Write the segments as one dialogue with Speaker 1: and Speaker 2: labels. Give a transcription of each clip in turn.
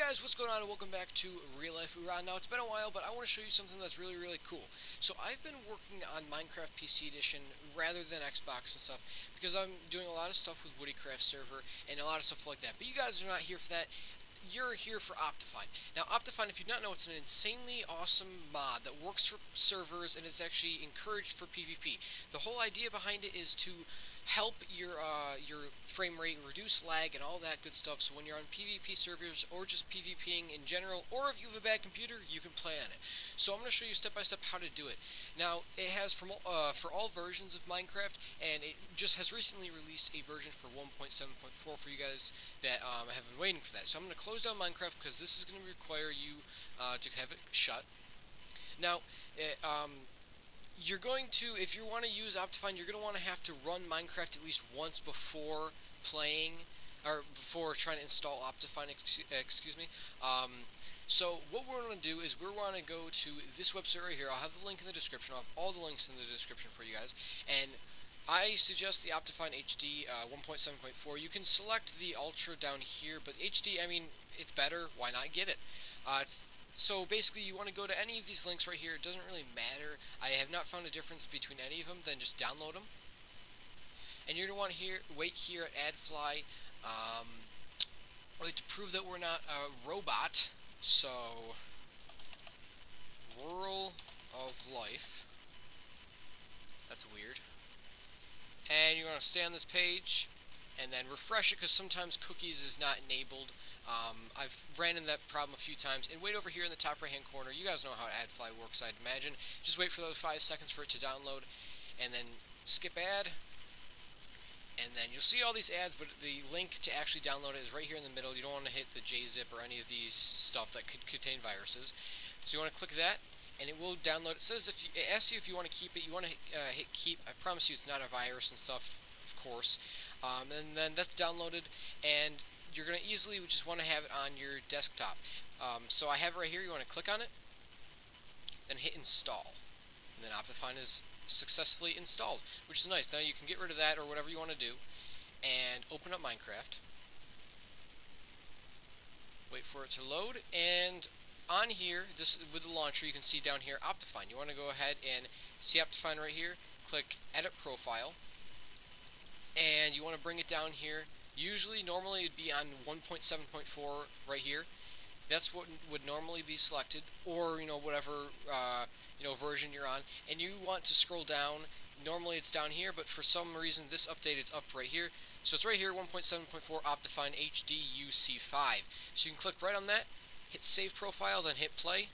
Speaker 1: guys, what's going on and welcome back to RealLifeOORA. Now, it's been a while, but I want to show you something that's really, really cool. So, I've been working on Minecraft PC Edition rather than Xbox and stuff, because I'm doing a lot of stuff with Woodycraft server and a lot of stuff like that. But you guys are not here for that. You're here for Optifine. Now, Optifine, if you do not know, it's an insanely awesome mod that works for servers and is actually encouraged for PvP. The whole idea behind it is to help your uh, your frame rate, reduce lag, and all that good stuff. So when you're on PvP servers or just PvPing in general, or if you have a bad computer, you can play on it. So I'm going to show you step by step how to do it. Now it has for uh, for all versions of Minecraft, and it just has recently released a version for 1.7.4 for you guys that um, have been waiting for that. So I'm going to close down Minecraft because this is going to require you uh, to have it shut. Now, it, um, you're going to, if you want to use Optifine, you're going to want to have to run Minecraft at least once before playing, or before trying to install Optifine, excuse me. Um, so what we're going to do is we're going to go to this website right here. I'll have the link in the description. I'll have all the links in the description for you guys. And I suggest the Optifine HD uh, 1.7.4. You can select the Ultra down here, but HD, I mean, it's better. Why not get it? Uh, so basically you want to go to any of these links right here. It doesn't really matter. I have not found a difference between any of them. Then just download them. And you're going to want to wait here at AdFly um, to prove that we're not a robot. So, Whirl of Life. That's weird. And you're going to stay on this page and then refresh it because sometimes cookies is not enabled. Um, I've ran into that problem a few times. And wait over here in the top right hand corner. You guys know how AdFly works, I'd imagine. Just wait for those five seconds for it to download. And then skip ad. And then you'll see all these ads, but the link to actually download it is right here in the middle. You don't want to hit the JZip or any of these stuff that could contain viruses. So you want to click that, and it will download. It says if you, it asks you if you want to keep it. You want to uh, hit keep. I promise you, it's not a virus and stuff, of course. Um, and then that's downloaded, and you're going to easily just want to have it on your desktop. Um, so I have it right here. You want to click on it, then hit install. And then Optifine is successfully installed, which is nice. Now you can get rid of that or whatever you want to do, and open up Minecraft. Wait for it to load, and on here, this with the launcher, you can see down here Optifine. You want to go ahead and see Optifine right here. Click Edit Profile, and you want to bring it down here Usually, normally it'd be on 1.7.4 right here. That's what would normally be selected, or you know whatever uh, you know version you're on. And you want to scroll down. Normally it's down here, but for some reason this update it's up right here. So it's right here, 1.7.4 Optifine HD UC5. So you can click right on that, hit Save Profile, then hit Play.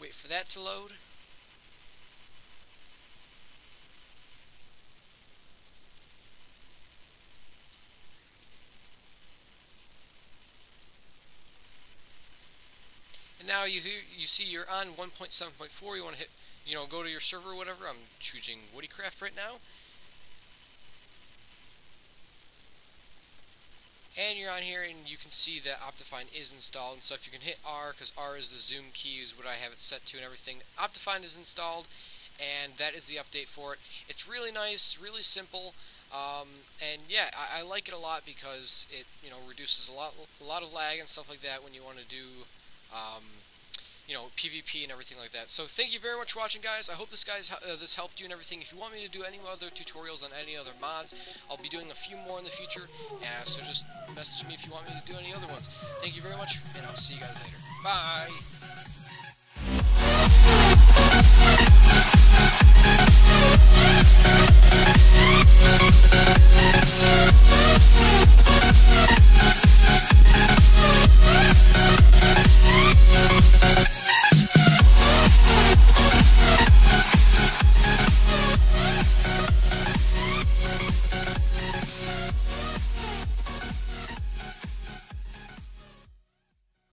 Speaker 1: Wait for that to load. Now you you see you're on 1.7.4. You want to hit, you know, go to your server or whatever. I'm choosing Woodycraft right now. And you're on here, and you can see that Optifine is installed and stuff. You can hit R, because R is the zoom key, is what I have it set to and everything. Optifine is installed, and that is the update for it. It's really nice, really simple, um, and yeah, I, I, like it a lot because it, you know, reduces a lot, a lot of lag and stuff like that when you want to do um, you know, PvP and everything like that. So thank you very much for watching, guys. I hope this guys uh, this helped you and everything. If you want me to do any other tutorials on any other mods, I'll be doing a few more in the future. Uh, so just message me if you want me to do any other ones. Thank you very much, and I'll see you guys later. Bye!